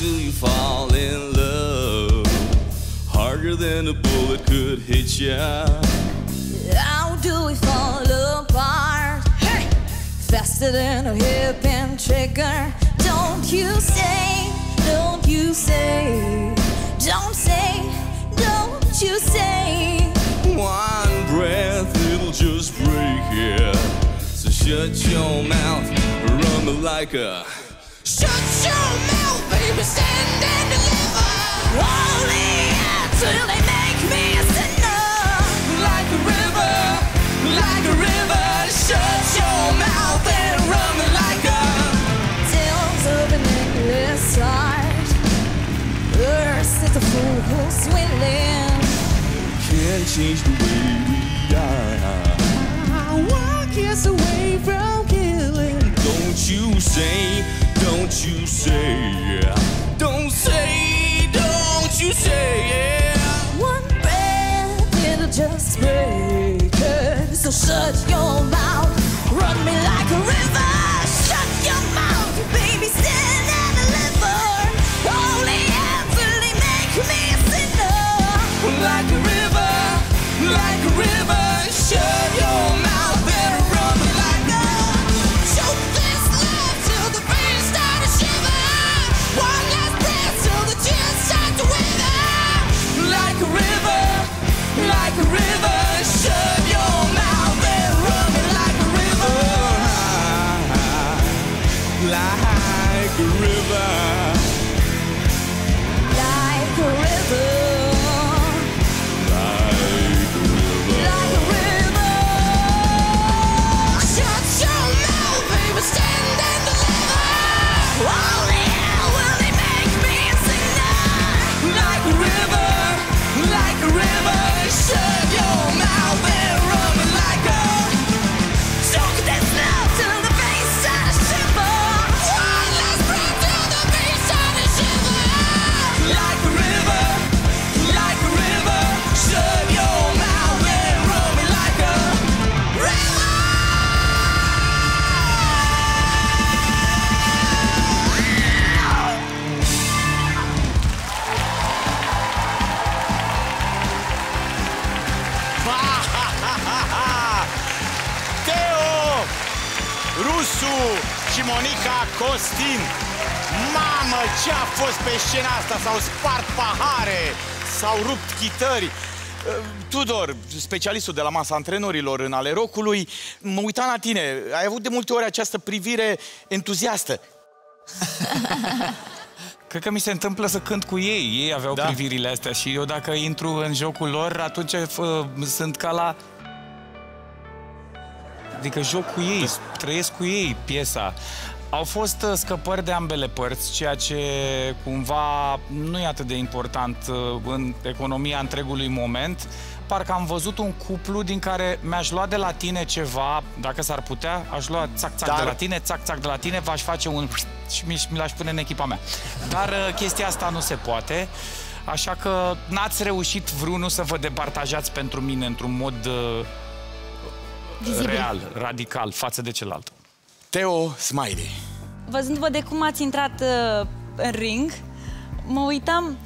do you fall in love? Harder than a bullet could hit ya. How do we fall apart? Hey! Faster than a hip and trigger. Don't you say, don't you say, don't say, don't you say. One breath, it'll just break it. So shut your mouth, run like a. Shut your mouth, baby, stand and deliver. Only until they make me a sinner. Like a river, like a river. Shut your mouth and run me like a. Tales of an endless heart. Earth is a fool who's swindling. Can't change the way we are. One kiss away from killing. Don't you say, don't you say, don't say, don't you say, yeah. One breath, it'll just break it. So shut your mouth, the river. Rusu și Monica Costin. Mamă, ce a fost pe scena asta? S-au spart pahare, s-au rupt chitări. Uh, Tudor, specialistul de la masa antrenorilor în ale rocului, mă uitam la tine. Ai avut de multe ori această privire entuziastă. Cred că mi se întâmplă să cânt cu ei. Ei aveau Da. da. privirile astea și eu dacă intru în jocul lor, atunci fă, sunt ca la... Adică joc cu ei, trăiesc cu ei piesa. Au fost uh, scăpări de ambele părți, ceea ce cumva nu e atât de important uh, în economia întregului moment. Parcă am văzut un cuplu din care mi-aș lua de la tine ceva, dacă s-ar putea, aș lua țac-țac Dar- de la tine, țac-țac de la tine, v-aș face un și mi, mi l-aș pune în echipa mea. Dar uh, chestia asta nu se poate, așa că n-ați reușit vreunul să vă departajați pentru mine într-un mod uh, Vizibil. real, radical, față de celălalt. Teo Smiley. Văzându-vă de cum ați intrat uh, în ring, mă uitam,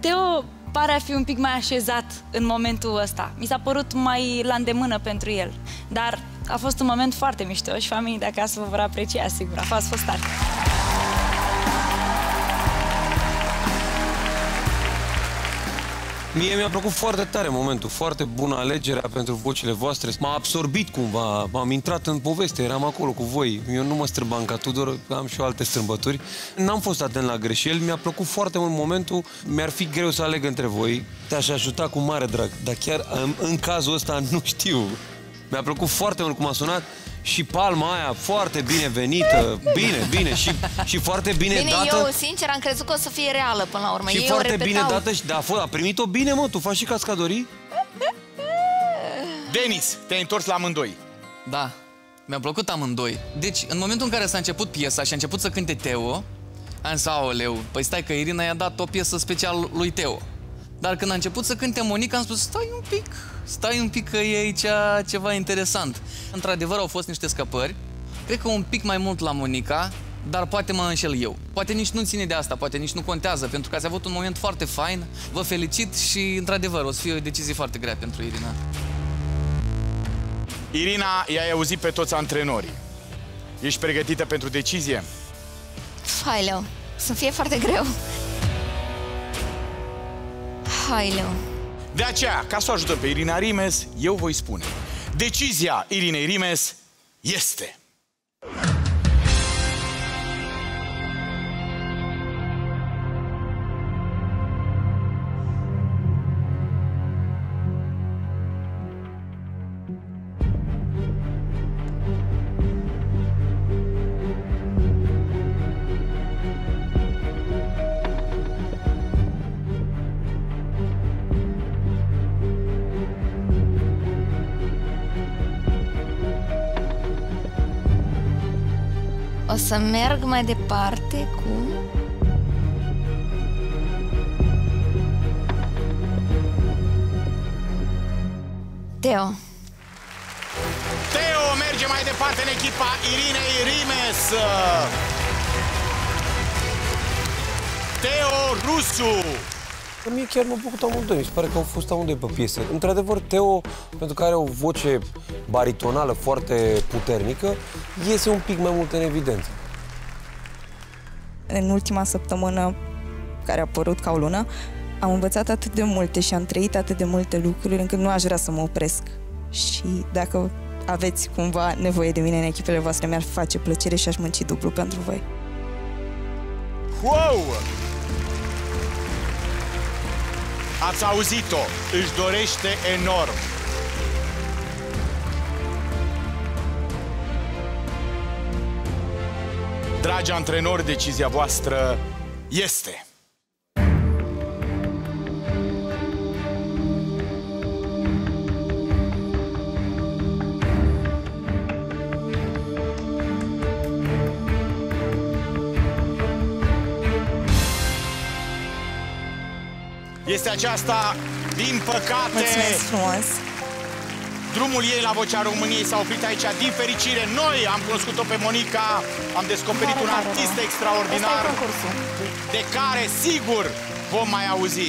Teo pare a fi un pic mai așezat în momentul ăsta. Mi s-a părut mai la îndemână pentru el. Dar a fost un moment foarte mișto și familii de acasă vă vor aprecia, sigur. A fost, fost tare. Mie mi-a plăcut foarte tare momentul, foarte bună alegerea pentru vocile voastre. M-a absorbit cumva, m-am intrat în poveste, eram acolo cu voi. Eu nu mă strâmbam ca Tudor, am și eu alte strâmbături. N-am fost atent la greșeli, mi-a plăcut foarte mult momentul. Mi-ar fi greu să aleg între voi, te-aș ajuta cu mare drag, dar chiar în, în cazul ăsta nu știu. Mi-a plăcut foarte mult cum a sunat și palma aia foarte bine venită, bine, bine și, și foarte bine, Bine, dată. eu sincer am crezut că o să fie reală până la urmă. Și Ei foarte o repetau. bine dată și da, a, fost, a primit-o bine, mă, tu faci și cascadorii? Denis, te-ai întors la amândoi. Da, mi-a plăcut amândoi. Deci, în momentul în care s-a început piesa și a început să cânte Teo, am zis, aoleu, păi stai că Irina i-a dat o piesă special lui Teo. Dar când a început să cânte Monica, am spus, stai un pic, stai un pic că e aici ceva interesant. Într-adevăr, au fost niște scăpări. Cred că un pic mai mult la Monica, dar poate mă înșel eu. Poate nici nu ține de asta, poate nici nu contează, pentru că ați avut un moment foarte fain. Vă felicit și, într-adevăr, o să fie o decizie foarte grea pentru Irina. Irina, i-ai auzit pe toți antrenorii. Ești pregătită pentru decizie? Haileu, să fie foarte greu. Haileu. De aceea, ca să o ajutăm pe Irina Rimes, eu voi spune. Decizia Irinei Rimes este... O să merg mai departe cu... Teo. Teo merge mai departe în echipa Irinei Rimes. Teo Rusu. Mie chiar m-a plăcut amândoi, mi se pare că au fost amândoi pe piesă. Într-adevăr, Teo, pentru că are o voce baritonală foarte puternică, iese un pic mai mult în evidență. În ultima săptămână care a apărut ca o lună, am învățat atât de multe și am trăit atât de multe lucruri încât nu aș vrea să mă opresc. Și dacă aveți cumva nevoie de mine în echipele voastre, mi-ar face plăcere și aș munci dublu pentru voi. Wow! Ați auzit-o, își dorește enorm. Dragi antrenori, decizia voastră este... Este aceasta, din păcate, Mulțumesc frumos! drumul ei la Vocea României s-a oprit aici din fericire. Noi am cunoscut-o pe Monica, am descoperit un artist extraordinar de care sigur vom mai auzi.